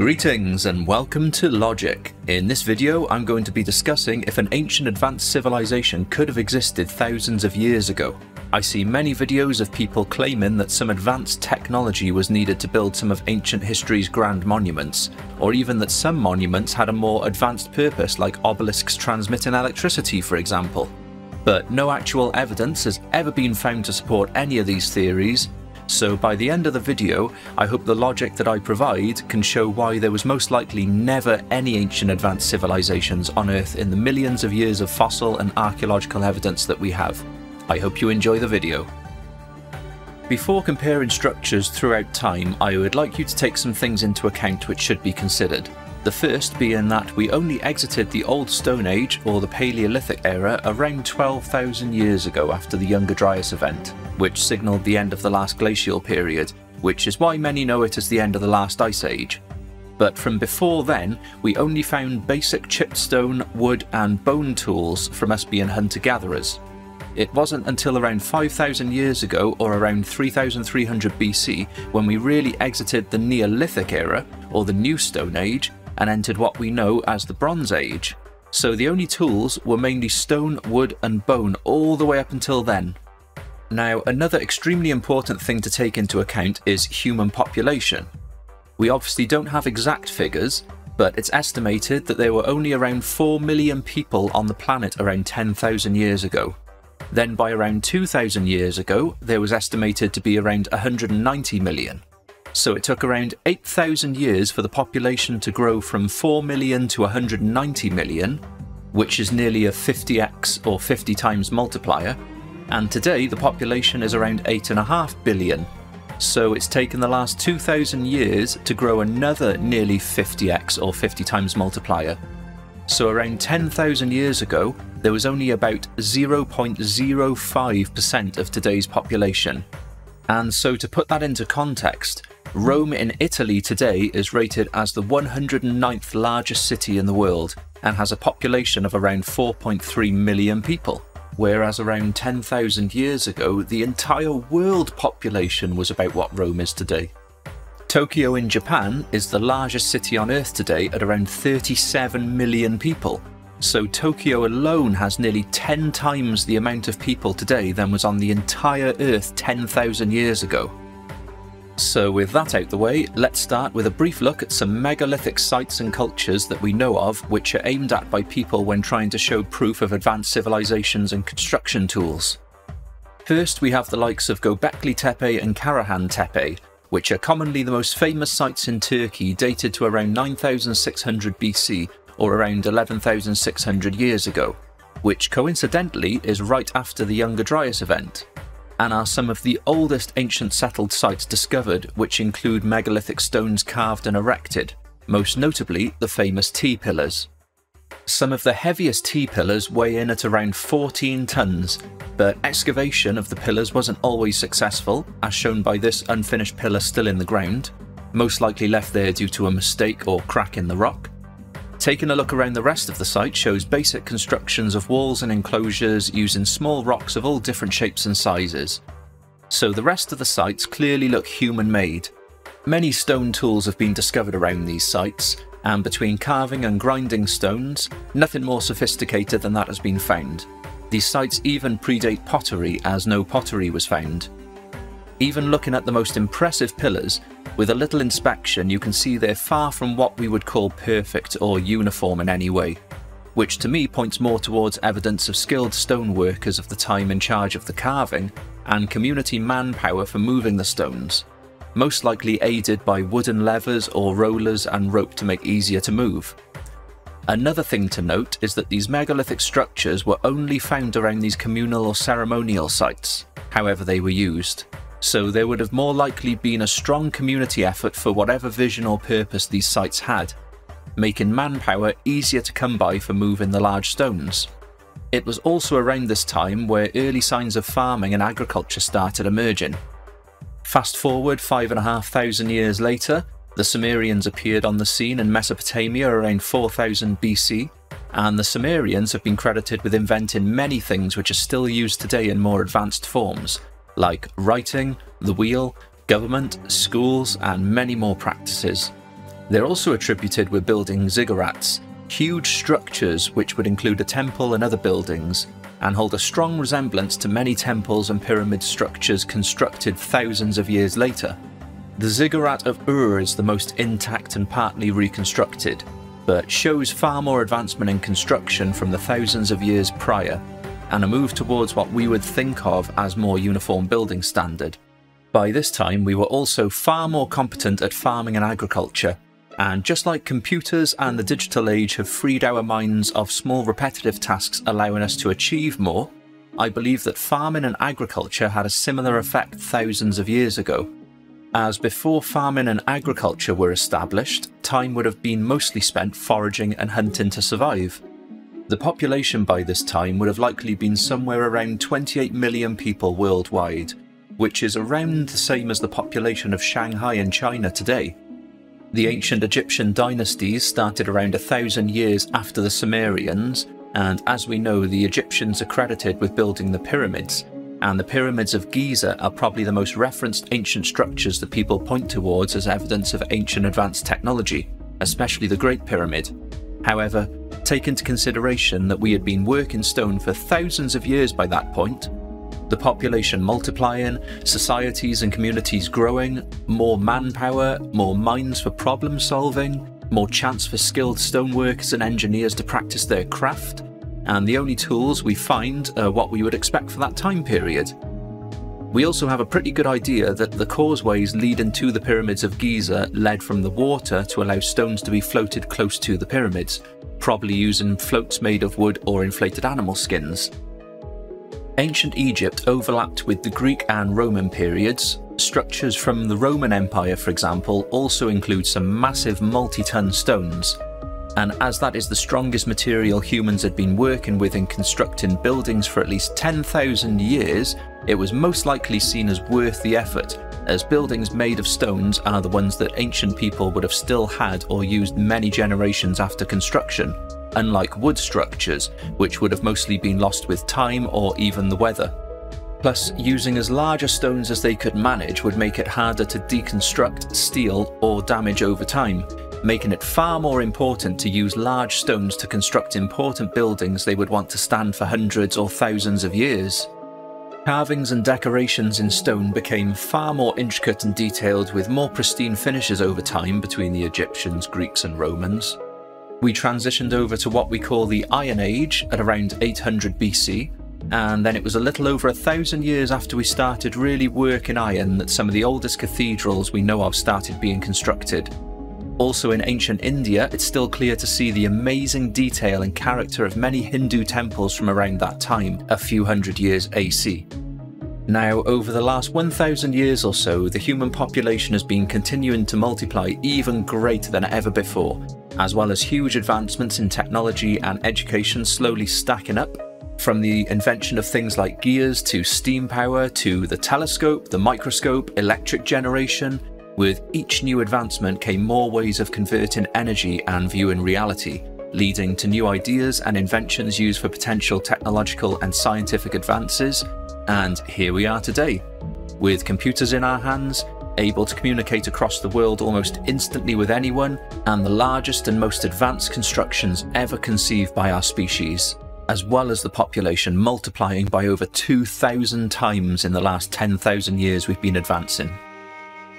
Greetings and welcome to Logic. In this video I'm going to be discussing if an ancient advanced civilization could have existed thousands of years ago. I see many videos of people claiming that some advanced technology was needed to build some of ancient history's grand monuments, or even that some monuments had a more advanced purpose like obelisks transmitting electricity for example. But no actual evidence has ever been found to support any of these theories, so by the end of the video, I hope the logic that I provide can show why there was most likely never any ancient advanced civilizations on Earth in the millions of years of fossil and archaeological evidence that we have. I hope you enjoy the video. Before comparing structures throughout time, I would like you to take some things into account which should be considered. The first being that we only exited the Old Stone Age or the Paleolithic era around 12,000 years ago after the Younger Dryas event, which signalled the end of the last glacial period, which is why many know it as the end of the last ice age. But from before then, we only found basic chipped stone, wood, and bone tools from us being hunter gatherers. It wasn't until around 5,000 years ago, or around 3300 BC, when we really exited the Neolithic era, or the New Stone Age, and entered what we know as the Bronze Age. So the only tools were mainly stone, wood, and bone all the way up until then. Now, another extremely important thing to take into account is human population. We obviously don't have exact figures, but it's estimated that there were only around 4 million people on the planet around 10,000 years ago. Then by around 2,000 years ago, there was estimated to be around 190 million. So it took around 8,000 years for the population to grow from 4 million to 190 million, which is nearly a 50x or 50 times multiplier, and today the population is around 8.5 billion. So it's taken the last 2,000 years to grow another nearly 50x or 50 times multiplier. So around 10,000 years ago, there was only about 0.05% of today's population. And so to put that into context, Rome in Italy today is rated as the 109th largest city in the world and has a population of around 4.3 million people, whereas around 10,000 years ago the entire world population was about what Rome is today. Tokyo in Japan is the largest city on Earth today at around 37 million people, so Tokyo alone has nearly 10 times the amount of people today than was on the entire Earth 10,000 years ago. So with that out the way, let's start with a brief look at some megalithic sites and cultures that we know of which are aimed at by people when trying to show proof of advanced civilizations and construction tools. First we have the likes of Göbekli Tepe and Karahan Tepe, which are commonly the most famous sites in Turkey dated to around 9600 BC or around 11,600 years ago, which coincidentally is right after the Younger Dryas event and are some of the oldest ancient settled sites discovered which include megalithic stones carved and erected, most notably the famous T-pillars. Some of the heaviest T-pillars weigh in at around 14 tons, but excavation of the pillars wasn't always successful, as shown by this unfinished pillar still in the ground, most likely left there due to a mistake or crack in the rock. Taking a look around the rest of the site shows basic constructions of walls and enclosures using small rocks of all different shapes and sizes. So the rest of the sites clearly look human-made. Many stone tools have been discovered around these sites, and between carving and grinding stones, nothing more sophisticated than that has been found. These sites even predate pottery as no pottery was found. Even looking at the most impressive pillars, with a little inspection you can see they're far from what we would call perfect or uniform in any way, which to me points more towards evidence of skilled stoneworkers of the time in charge of the carving and community manpower for moving the stones, most likely aided by wooden levers or rollers and rope to make easier to move. Another thing to note is that these megalithic structures were only found around these communal or ceremonial sites, however they were used so there would have more likely been a strong community effort for whatever vision or purpose these sites had, making manpower easier to come by for moving the large stones. It was also around this time where early signs of farming and agriculture started emerging. Fast forward five and a half thousand years later, the Sumerians appeared on the scene in Mesopotamia around 4000 BC, and the Sumerians have been credited with inventing many things which are still used today in more advanced forms, like writing, the wheel, government, schools, and many more practices. They're also attributed with building ziggurats, huge structures which would include a temple and other buildings, and hold a strong resemblance to many temples and pyramid structures constructed thousands of years later. The ziggurat of Ur is the most intact and partly reconstructed, but shows far more advancement in construction from the thousands of years prior, and a move towards what we would think of as more uniform building standard. By this time, we were also far more competent at farming and agriculture, and just like computers and the digital age have freed our minds of small repetitive tasks allowing us to achieve more, I believe that farming and agriculture had a similar effect thousands of years ago. As before farming and agriculture were established, time would have been mostly spent foraging and hunting to survive. The population by this time would have likely been somewhere around 28 million people worldwide, which is around the same as the population of Shanghai in China today. The ancient Egyptian dynasties started around a thousand years after the Sumerians, and as we know, the Egyptians are credited with building the pyramids, and the pyramids of Giza are probably the most referenced ancient structures that people point towards as evidence of ancient advanced technology, especially the Great Pyramid. However, take into consideration that we had been working stone for thousands of years by that point, the population multiplying, societies and communities growing, more manpower, more minds for problem solving, more chance for skilled stoneworkers and engineers to practice their craft, and the only tools we find are what we would expect for that time period. We also have a pretty good idea that the causeways leading to the pyramids of Giza led from the water to allow stones to be floated close to the pyramids, probably using floats made of wood or inflated animal skins. Ancient Egypt overlapped with the Greek and Roman periods. Structures from the Roman Empire, for example, also include some massive multi-ton stones. And as that is the strongest material humans had been working with in constructing buildings for at least 10,000 years, it was most likely seen as worth the effort, as buildings made of stones are the ones that ancient people would have still had or used many generations after construction unlike wood structures, which would have mostly been lost with time or even the weather. Plus, using as large stones as they could manage would make it harder to deconstruct, steal, or damage over time, making it far more important to use large stones to construct important buildings they would want to stand for hundreds or thousands of years. Carvings and decorations in stone became far more intricate and detailed with more pristine finishes over time between the Egyptians, Greeks and Romans. We transitioned over to what we call the Iron Age at around 800 BC, and then it was a little over a thousand years after we started really working iron that some of the oldest cathedrals we know of started being constructed. Also in ancient India, it's still clear to see the amazing detail and character of many Hindu temples from around that time, a few hundred years AC. Now, over the last 1,000 years or so, the human population has been continuing to multiply even greater than ever before, as well as huge advancements in technology and education slowly stacking up. From the invention of things like gears to steam power to the telescope, the microscope, electric generation, with each new advancement came more ways of converting energy and viewing reality, leading to new ideas and inventions used for potential technological and scientific advances. And here we are today. With computers in our hands, able to communicate across the world almost instantly with anyone, and the largest and most advanced constructions ever conceived by our species, as well as the population multiplying by over 2,000 times in the last 10,000 years we've been advancing.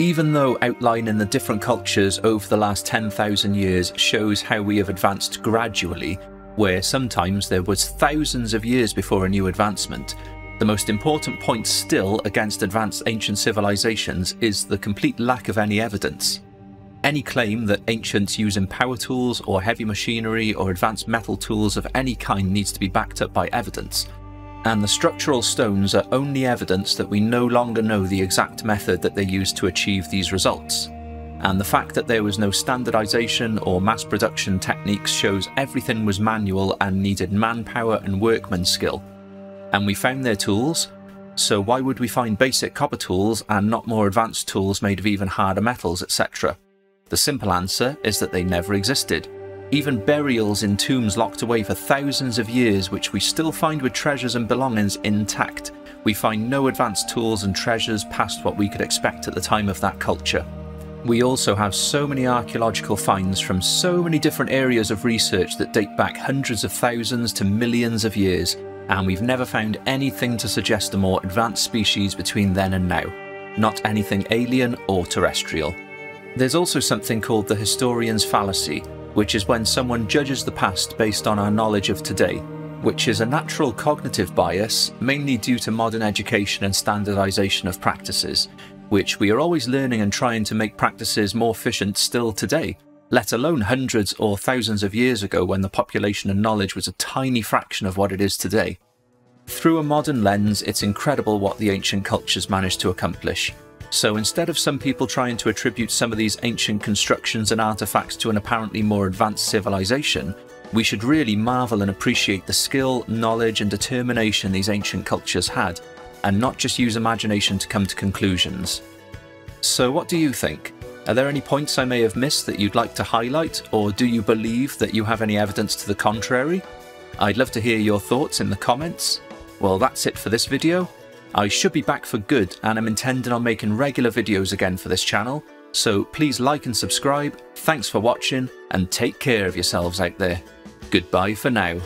Even though outlining the different cultures over the last 10,000 years shows how we have advanced gradually, where sometimes there was thousands of years before a new advancement, the most important point still against advanced ancient civilizations is the complete lack of any evidence. Any claim that ancients using power tools or heavy machinery or advanced metal tools of any kind needs to be backed up by evidence, and the structural stones are only evidence that we no longer know the exact method that they used to achieve these results. And the fact that there was no standardization or mass production techniques shows everything was manual and needed manpower and workman skill, and we found their tools, so why would we find basic copper tools and not more advanced tools made of even harder metals, etc.? The simple answer is that they never existed. Even burials in tombs locked away for thousands of years, which we still find with treasures and belongings intact, we find no advanced tools and treasures past what we could expect at the time of that culture. We also have so many archaeological finds from so many different areas of research that date back hundreds of thousands to millions of years, and we've never found anything to suggest a more advanced species between then and now, not anything alien or terrestrial. There's also something called the historian's fallacy, which is when someone judges the past based on our knowledge of today, which is a natural cognitive bias, mainly due to modern education and standardization of practices, which we are always learning and trying to make practices more efficient still today, let alone hundreds or thousands of years ago when the population and knowledge was a tiny fraction of what it is today. Through a modern lens, it's incredible what the ancient cultures managed to accomplish, so instead of some people trying to attribute some of these ancient constructions and artifacts to an apparently more advanced civilization, we should really marvel and appreciate the skill, knowledge and determination these ancient cultures had, and not just use imagination to come to conclusions. So what do you think? Are there any points I may have missed that you'd like to highlight, or do you believe that you have any evidence to the contrary? I'd love to hear your thoughts in the comments. Well, that's it for this video. I should be back for good and I'm intending on making regular videos again for this channel, so please like and subscribe, thanks for watching, and take care of yourselves out there. Goodbye for now.